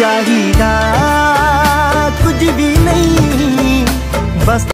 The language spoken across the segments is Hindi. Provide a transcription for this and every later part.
चाहिदा, कुछ भी नहीं, बस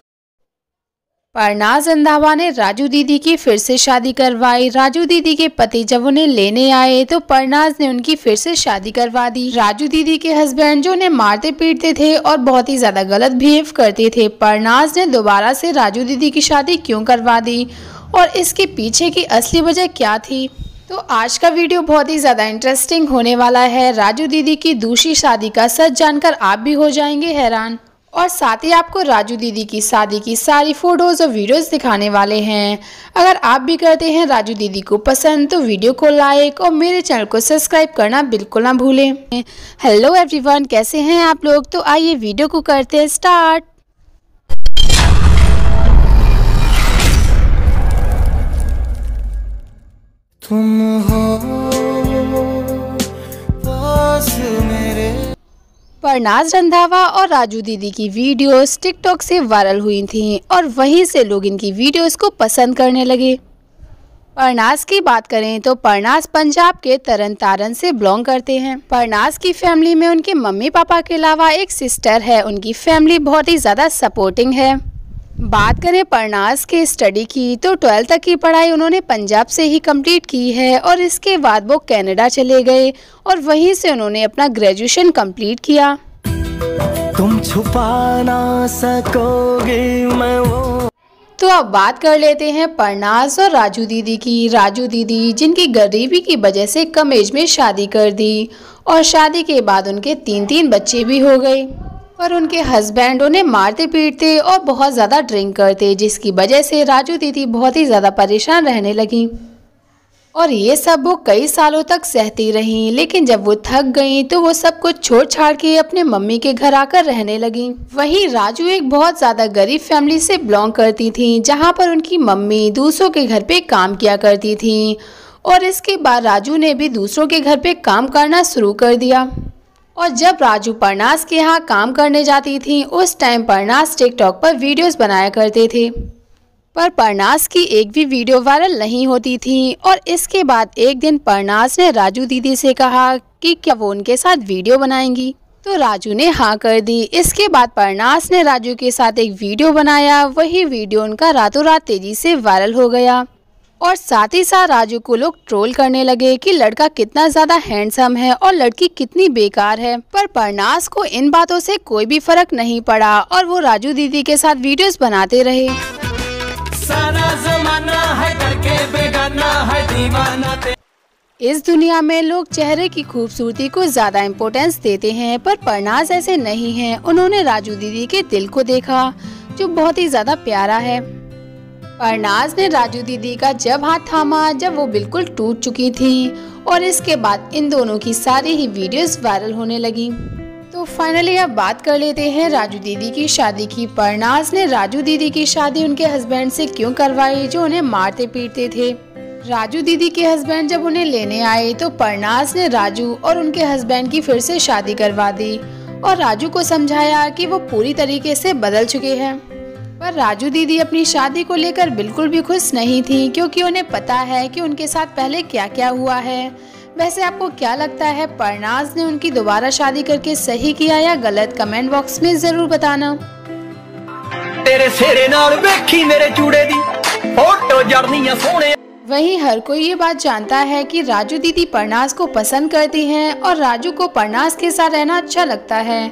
परनाज अंधावा ने राजू दीदी की फिर से शादी करवाई। राजू दीदी के पति जब उन्हें लेने आए तो परनाज ने उनकी फिर से शादी करवा दी। राजू दीदी के हस्बैंड जो उन्हें मारते पीटते थे और बहुत ही ज़्यादा गलत बिहेव करते थे, परनाज ने दोबारा से राजू दीदी की शादी क्यों करवा दी? और इसके पीछे की असली वजह क्या थी? तो आज का वीडियो बहुत ही ज़्यादा इंटरेस्टिंग होने वाला है। राजू दीदी की दूसरी शादी का सच जानकर आप भी हो जाएँगे हैरान। और साथ ही आपको राजू दीदी की शादी की सारी फ़ोटोज़ और वीडियोस दिखाने वाले हैं। अगर आप भी करते हैं राजू दीदी को पसंद तो वीडियो को लाइक और मेरे चैनल को सब्सक्राइब करना बिल्कुल ना भूलें। हेलो एवरीवन कैसे हैं आप लोग? तो आइए वीडियो को करते हैं स्टार्ट परनाज रंधावा और राजू दीदी की वीडियोस टिकटॉक से वायरल हुई थीं और वहीं से लोग इनकी वीडियोस को पसंद करने लगे। परनाज की बात करें तो परनाज पंजाब के तरन तारन से बिलोंग करते हैं। परनाज की फैमिली में उनके मम्मी पापा के अलावा एक सिस्टर है। उनकी फैमिली बहुत ही ज़्यादा सपोर्टिंग है। बात करें परनाज के स्टडी की तो ट्वेल्थ तक की पढ़ाई उन्होंने पंजाब से ही कंप्लीट की है और इसके बाद वो कनाडा चले गए और वहीं से उन्होंने अपना ग्रेजुएशन कंप्लीट किया। तुम छुपा ना सकोगे मैं वो तो अब बात कर लेते हैं परनाज और राजू दीदी की। राजू दीदी जिनकी गरीबी की वजह से कम एज में शादी कर दी और शादी के बाद उनके तीन तीन बच्चे भी हो गए। पर उनके हस्बैंड उन्हें मारते पीटते और बहुत ज़्यादा ड्रिंक करते, जिसकी वजह से राजू दीदी बहुत ही ज़्यादा परेशान रहने लगी। और ये सब वो कई सालों तक सहती रहीं, लेकिन जब वो थक गईं तो वो सब कुछ छोड़ छाड़ के अपने मम्मी के घर आकर रहने लगी। वहीं राजू एक बहुत ज़्यादा गरीब फैमिली से बिलोंग करती थी, जहाँ पर उनकी मम्मी दूसरों के घर पे काम किया करती थी। और इसके बाद राजू ने भी दूसरों के घर पे काम करना शुरू कर दिया। और जब राजू परनास के यहाँ काम करने जाती थी, उस टाइम परनास टिकटॉक पर वीडियोस बनाया करते थे। पर परनास की एक भी वीडियो वायरल नहीं होती थी और इसके बाद एक दिन परनास ने राजू दीदी से कहा कि क्या वो उनके साथ वीडियो बनाएँगी। तो राजू ने हाँ कर दी। इसके बाद परनास ने राजू के साथ एक वीडियो बनाया। वही वीडियो उनका रातों रात तेज़ी से वायरल हो गया। और साथ ही साथ राजू को लोग ट्रोल करने लगे कि लड़का कितना ज़्यादा हैंडसम है और लड़की कितनी बेकार है। पर परनास को इन बातों से कोई भी फ़र्क नहीं पड़ा और वो राजू दीदी के साथ वीडियोस बनाते रहे। सारा जमाना है करके बेगाना है दीवाना इस दुनिया में लोग चेहरे की खूबसूरती को ज़्यादा इम्पोर्टेंस देते हैं पर परनाज ऐसे नहीं हैं। उन्होंने राजू दीदी के दिल को देखा जो बहुत ही ज़्यादा प्यारा है। परनाज ने राजू दीदी का जब हाथ थामा, जब वो बिल्कुल टूट चुकी थी और इसके बाद इन दोनों की सारी ही वीडियोस वायरल होने लगी। तो फाइनली अब बात कर लेते हैं राजू दीदी की शादी की। परनाज ने राजू दीदी की शादी उनके हस्बैंड से क्यों करवाई, जो उन्हें मारते पीटते थे? राजू दीदी के हस्बैंड जब उन्हें लेने आए तो परनाज ने राजू और उनके हस्बैंड की फिर से शादी करवा दी और राजू को समझाया कि वो पूरी तरीके से बदल चुके हैं। पर राजू दीदी अपनी शादी को लेकर बिल्कुल भी खुश नहीं थी, क्योंकि उन्हें पता है कि उनके साथ पहले क्या क्या हुआ है। वैसे आपको क्या लगता है, परनाज ने उनकी दोबारा शादी करके सही किया या गलत? कमेंट बॉक्स में ज़रूर बताना। तेरे सेरे नाल वेखी मेरे चूड़े दी, फ़ोटो जड़नी सोने वहीं हर कोई ये बात जानता है कि राजू दीदी परनास को पसंद करती हैं और राजू को परनास के साथ रहना अच्छा लगता है।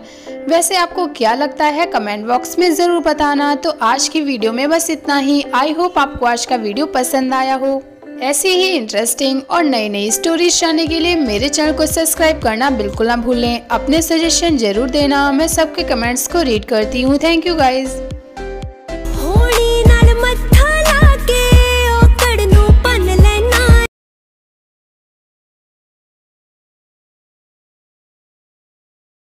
वैसे आपको क्या लगता है कमेंट बॉक्स में ज़रूर बताना। तो आज की वीडियो में बस इतना ही। आई होप आपको आज का वीडियो पसंद आया हो। ऐसी ही इंटरेस्टिंग और नई नई स्टोरीज जानने के लिए मेरे चैनल को सब्सक्राइब करना बिल्कुल ना भूलें। अपने सजेशन ज़रूर देना। मैं सबके कमेंट्स को रीड करती हूँ। Thank you guys